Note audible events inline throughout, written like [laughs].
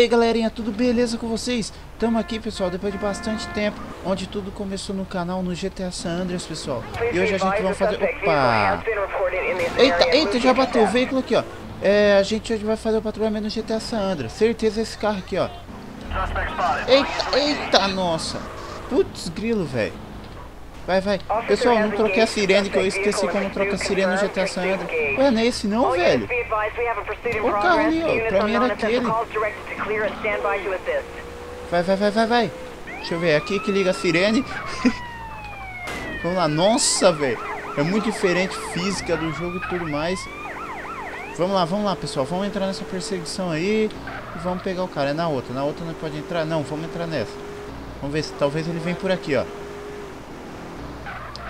aí galerinha, tudo beleza com vocês? Estamos aqui pessoal, depois de bastante tempo Onde tudo começou no canal no GTA San Andreas pessoal. E hoje a gente vai fazer... Opa! Eita, eita, já bateu o veículo aqui ó. É, A gente hoje vai fazer o patrulhamento no GTA San Andreas. Certeza esse carro aqui ó. Eita, eita, nossa. Putz, grilo velho Vai, vai. Pessoal, não troquei a sirene, que eu esqueci como troca a sirene no GTA San Andreas. Ué, não é esse não, velho? O carro ali, ó. Pra mim era aquele. Vai, vai, vai, vai, vai. Deixa eu ver, aqui que liga a sirene. [laughs] Vamos lá. Nossa, velho. É muito diferente física do jogo e tudo mais. Vamos lá, vamos lá, pessoal. Vamos entrar nessa perseguição aí. E vamos pegar o cara. É na outra. Na outra não pode entrar? Não, vamos entrar nessa. Vamos ver se talvez ele vem por aqui, ó.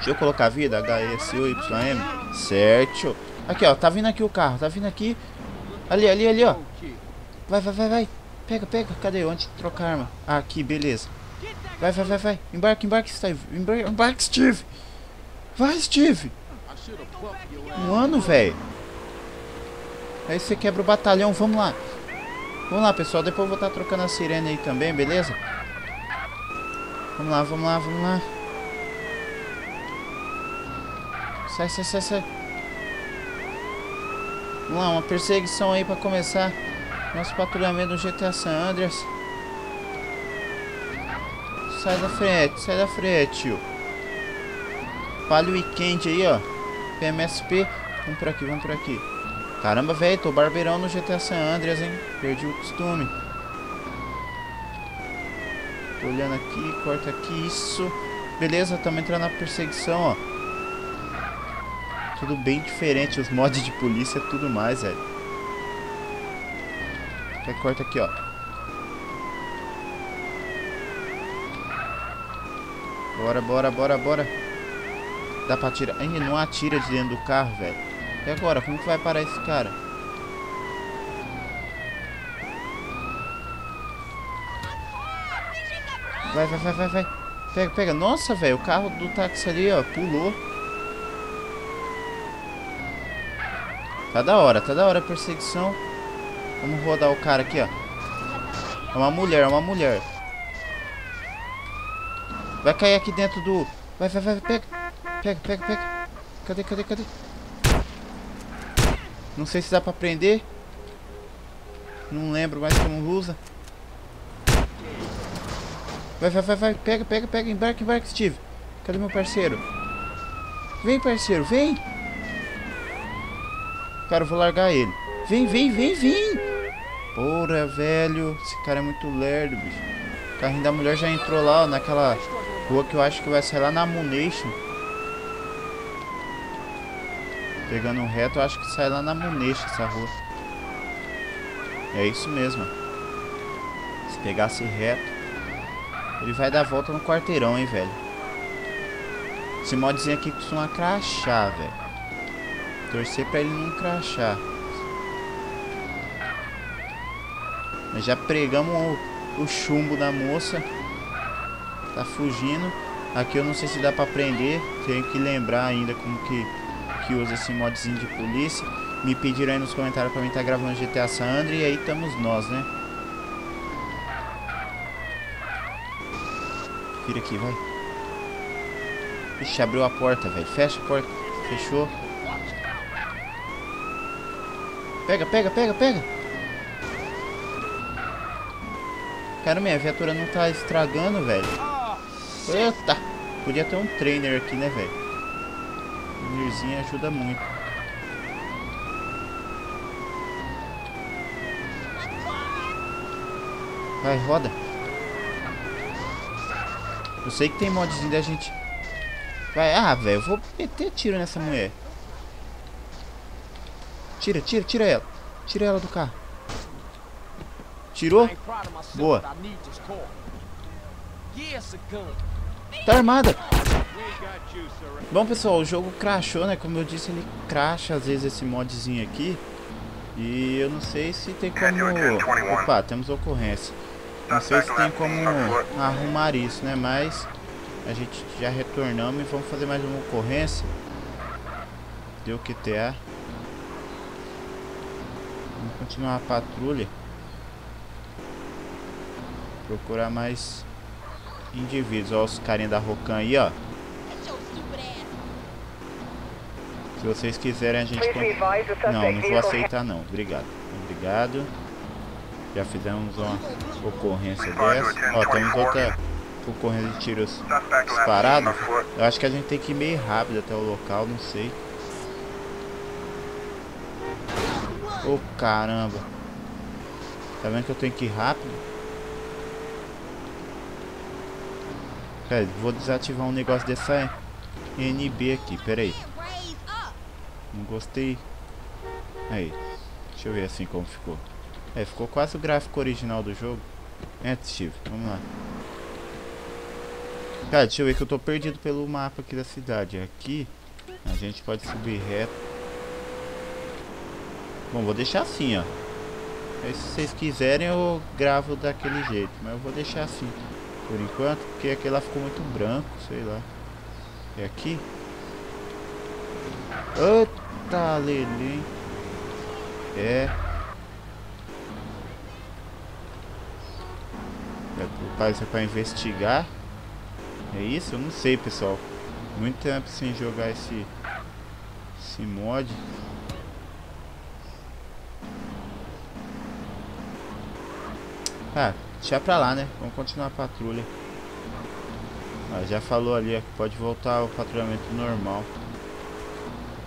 Deixa eu colocar vida, HSUYM, certo. Aqui, ó, tá vindo aqui o carro, tá vindo aqui. Ali, ali, ali, ó. Vai, vai, vai, vai. Pega, pega. Cadê? Onde trocar arma? Ah, aqui, beleza. Vai, vai, vai, vai. Embarque, embarque, Steve. Embarque, Steve. Vai, Steve. Um ano, velho. Aí você quebra o batalhão, vamos lá. Vamos lá, pessoal. Depois eu vou estar tá trocando a sirene aí também, beleza? Vamos lá, vamos lá, vamos lá. Sai, sai, sai, sai. Vamos lá, uma perseguição aí pra começar nosso patrulhamento no GTA San Andreas. Sai da frente, sai da frente, tio. Palio weekend aí, ó. PMSP. Vamos por aqui, vamos por aqui. Caramba, velho, tô barbeirão no GTA San Andreas, hein? Perdi o costume. Tô olhando aqui, corta aqui, isso. Beleza, estamos entrando na perseguição, ó. Tudo bem diferente, os mods de polícia e tudo mais, velho. Quer corta aqui, ó. Bora, bora, bora, bora. Dá pra atirar. Ai, não atira de dentro do carro, velho. E agora? Como que vai parar esse cara? Vai, vai, vai, vai, vai. Pega, pega. Nossa, velho. O carro do táxi ali, ó, pulou. Tá da hora, tá da hora a perseguição. Vamos rodar o cara aqui, ó. É uma mulher, é uma mulher. Vai cair aqui dentro do... Vai, vai, vai, pega. Pega, pega, pega. Cadê, cadê, cadê? Não sei se dá pra prender. Não lembro mais como usa. Vai, vai, vai, vai. Pega, pega, pega. Embarque, embarque, Steve. Cadê meu parceiro? Vem, parceiro, vem. Cara, eu vou largar ele. Vem, vem, vem, vem. Porra, velho. Esse cara é muito lerdo, bicho. O carrinho da mulher já entrou lá, ó, naquela rua que eu acho que vai sair lá na Munation. Pegando reto, eu acho que sai lá na Munation essa rua. É isso mesmo. Se pegasse reto, ele vai dar volta no quarteirão, hein, velho. Esse modzinho aqui costuma crachar, velho. Torcer pra ele não crachar. Mas já pregamos o, o chumbo da moça. Tá fugindo. Aqui eu não sei se dá pra prender. Tenho que lembrar ainda como que, que usa esse modzinho de polícia. Me pediram aí nos comentários pra mim tá gravando GTA San Andreas. E aí estamos nós, né? Vira aqui, vai. Ixi, abriu a porta, velho. Fecha a porta. Fechou. Pega, pega, pega, pega. Cara, minha viatura não tá estragando, velho. Eita. Podia ter um trainer aqui, né, velho? O Mirzinho ajuda muito. Vai, roda. Eu sei que tem modzinho da gente... Vai, ah, velho, eu vou meter tiro nessa mulher. Tira, tira, tira ela. Tira ela do carro. Tirou? Boa. Tá armada. Bom, pessoal, o jogo crashou, né? Como eu disse, ele crasha às vezes esse modzinho aqui. E eu não sei se tem como... Opa, temos ocorrência. Não sei se tem como arrumar isso, né? Mas a gente já retornamos e vamos fazer mais uma ocorrência. Deu QTA. Continuar a patrulha. Procurar mais indivíduos. Olha os carinha da Rocan aí, ó. Se vocês quiserem a gente... Não, não vou aceitar não. Obrigado. Obrigado. Já fizemos uma ocorrência dessa. Ó, temos outra ocorrência de tiros disparados. Eu acho que a gente tem que ir meio rápido até o local, não sei. Ô oh, caramba. Tá vendo que eu tenho que ir rápido? Pera, vou desativar um negócio dessa NB aqui, pera aí. Não gostei. Aí, deixa eu ver assim como ficou. É, ficou quase o gráfico original do jogo. Entra, Steve, vamos lá. Cara, deixa eu ver que eu tô perdido pelo mapa aqui da cidade. Aqui, a gente pode subir reto. Bom, vou deixar assim, ó. Aí, se vocês quiserem, eu gravo daquele jeito. Mas eu vou deixar assim, por enquanto. Porque aqui ela ficou muito branco, sei lá. É aqui? Eita, Lelê. É. Parece para investigar. É isso? Eu não sei, pessoal. Muito tempo sem jogar esse, esse mod. Ah, deixa pra lá, né? Vamos continuar a patrulha. Ah, já falou ali, pode voltar ao patrulhamento normal.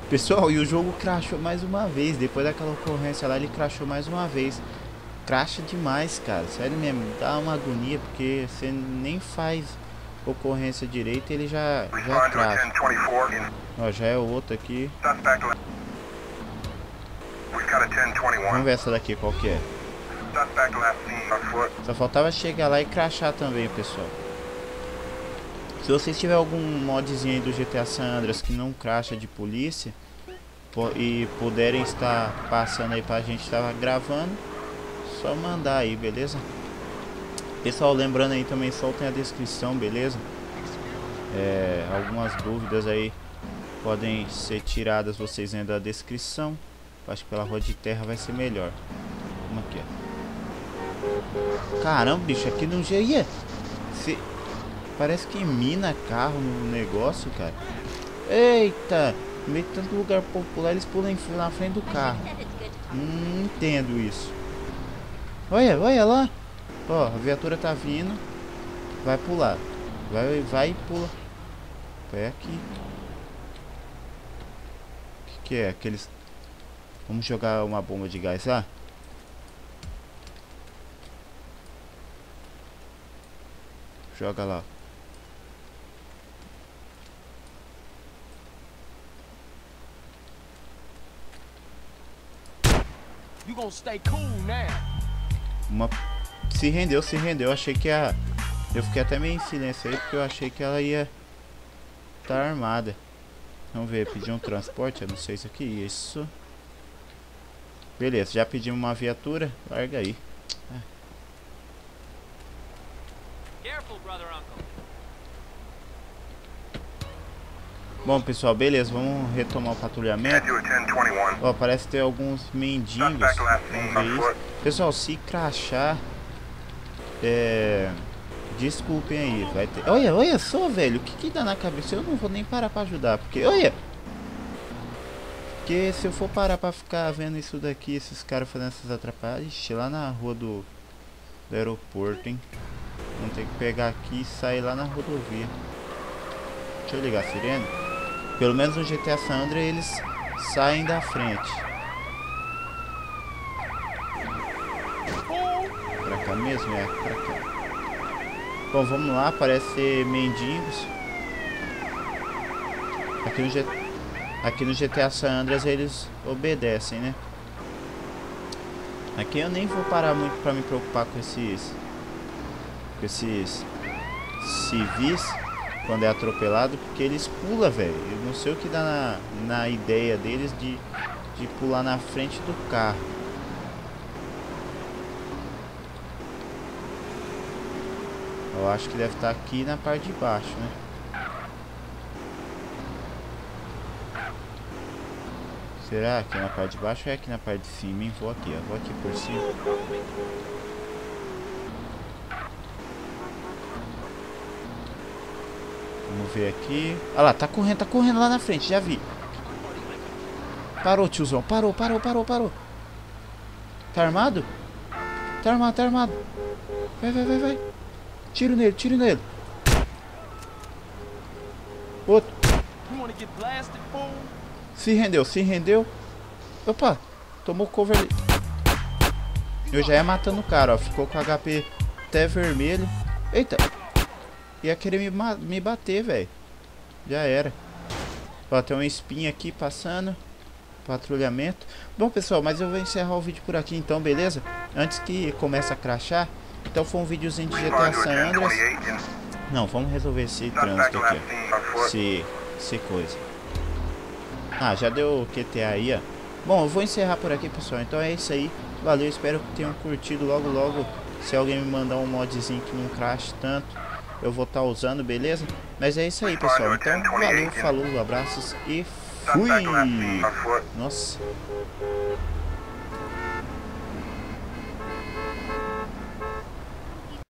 Pessoal, e o jogo crashou mais uma vez. Depois daquela ocorrência lá, ele crashou mais uma vez. Crasha demais, cara. Sério mesmo, dá uma agonia porque você nem faz ocorrência direita ele já, já crasha. Ó, já é outro aqui. Vamos ver essa daqui qual que é. Só faltava chegar lá e crachar também, pessoal. Se vocês tiver algum modzinho aí do GTA San Andreas que não cracha de polícia e puderem estar passando aí pra gente estar gravando, só mandar aí, beleza? Pessoal, lembrando aí também, soltem a descrição, beleza? É, algumas dúvidas aí podem ser tiradas vocês vendo a descrição. Acho que pela rua de terra vai ser melhor. Vamos aqui, ó. Caramba, bicho, aqui não ia. Se... Parece que mina carro no negócio, cara. Eita! Meio tanto lugar popular, eles pulam na frente do carro. Não entendo isso. Olha, olha lá. Ó, a viatura tá vindo. Vai pular. Vai, vai e pula. É aqui. O que, que é? Aqueles... Vamos jogar uma bomba de gás lá? Joga lá. Uma se rendeu, se rendeu. Achei que a eu fiquei até meio em silêncio aí porque eu achei que ela ia estar tá armada. Vamos ver, pedir um transporte, eu não sei isso aqui, isso. Beleza, já pedimos uma viatura, larga aí. Bom, pessoal, beleza, vamos retomar o patrulhamento. Ó, parece ter alguns mendigos. Vamos ver isso. Pessoal, se crachar... É... Desculpem aí, vai ter... Olha, olha só, velho, o que que dá na cabeça? Eu não vou nem parar pra ajudar, porque... Olha! Porque se eu for parar pra ficar vendo isso daqui, esses caras fazendo essas atrapalhadas... Ixi, lá na rua do... Do aeroporto, hein? Vamos ter que pegar aqui e sair lá na rodovia. Deixa eu ligar a sirene. Pelo menos no GTA San Andreas eles saem da frente. Pra cá mesmo? É, pra cá. Bom, vamos lá, parece mendigos. Aqui no, G... Aqui no GTA San Andreas eles obedecem, né? Aqui eu nem vou parar muito pra me preocupar com esses... Com esses... Civis quando é atropelado, porque eles pulam, velho. Eu não sei o que dá na, na ideia deles de, de pular na frente do carro. Eu acho que deve estar aqui na parte de baixo, né? Será que é na parte de baixo ou é aqui na parte de cima? Hein? Vou aqui, ó. Vou aqui por cima. Ver aqui. Olha lá, tá correndo, tá correndo lá na frente, já vi. Parou, tiozão. Parou, parou, parou, parou. Tá armado? Tá armado, tá armado. Vai, vai, vai, vai. Tiro nele, tiro nele. Outro. Se rendeu, se rendeu. Opa, tomou cover ali. Eu já ia matando o cara, ó. Ficou com HP até vermelho. Eita. Ia querer me, me bater, velho. Já era. Ó, tem uma espinha aqui passando. Patrulhamento. Bom, pessoal, mas eu vou encerrar o vídeo por aqui então, beleza? Antes que comece a crachar. Então foi um videozinho de GTA San Andreas. Não, vamos resolver esse trânsito aqui. Esse, esse coisa. Ah, já deu QTA aí, ó. Bom, eu vou encerrar por aqui, pessoal. Então é isso aí. Valeu, espero que tenham curtido logo logo. Se alguém me mandar um modzinho que não crash tanto, eu vou estar tá usando, beleza? Mas é isso aí, pessoal. Então, valeu, falou, abraços e fui! Nossa.